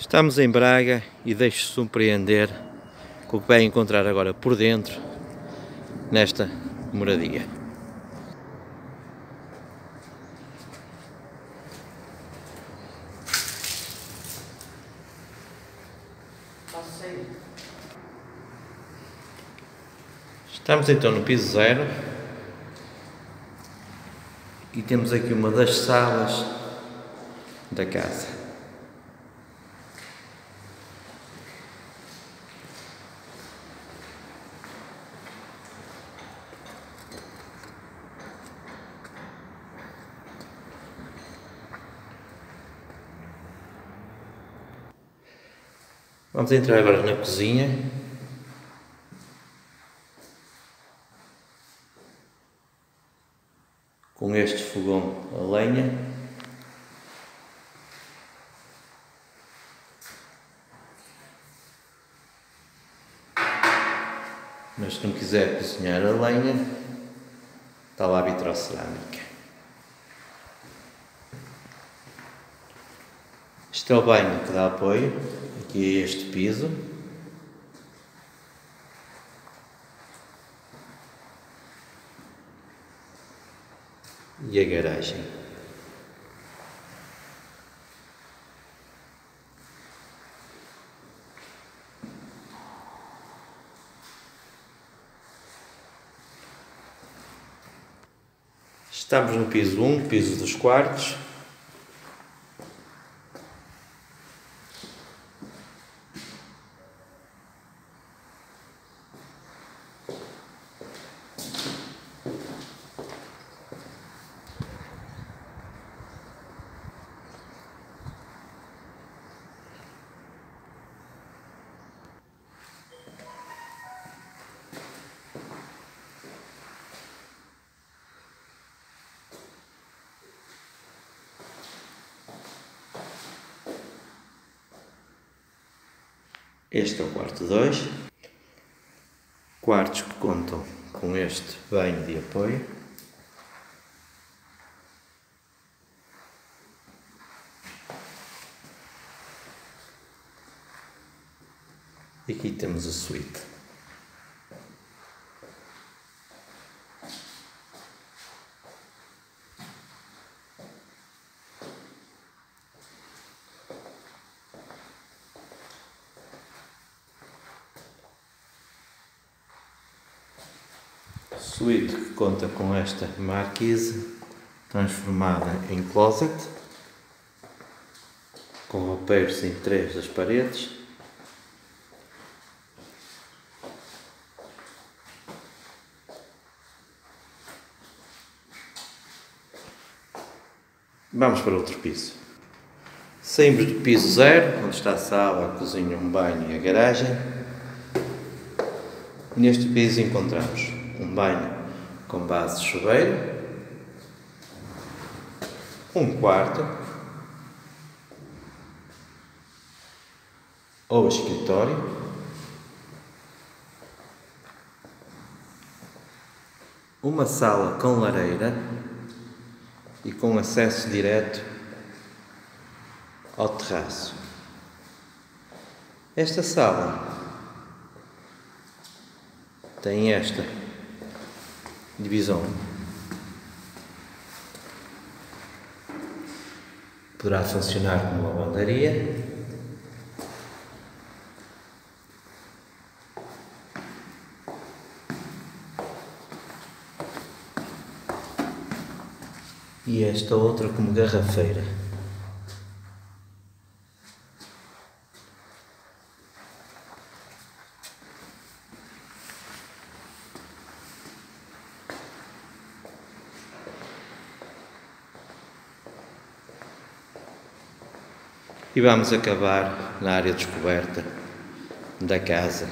Estamos em Braga e deixe-se surpreender com o que vai encontrar agora por dentro nesta moradia. Estamos então no piso zero e temos aqui uma das salas da casa. Vamos entrar agora na cozinha. Com este fogão a lenha. Mas se não quiser cozinhar a lenha, está lá a vitrocerâmica. Este é o banho que dá apoio aqui este piso. E a garagem. Estamos no piso 1, piso dos quartos. Este é o quarto 2. Quartos que contam com este banho de apoio. E aqui temos a suíte. Suíte que conta com esta marquise transformada em closet com roupeiros em três das paredes Vamos para outro piso. Saímos do piso zero, onde está a sala, a cozinha, um banho e a garagem. Neste piso encontramos um banho com base de chuveiro, um quarto ou escritório, uma sala com lareira e com acesso direto ao terraço. Esta sala tem esta divisão. Poderá funcionar como uma lavandaria. E esta outra como garrafeira. E vamos acabar na área descoberta da casa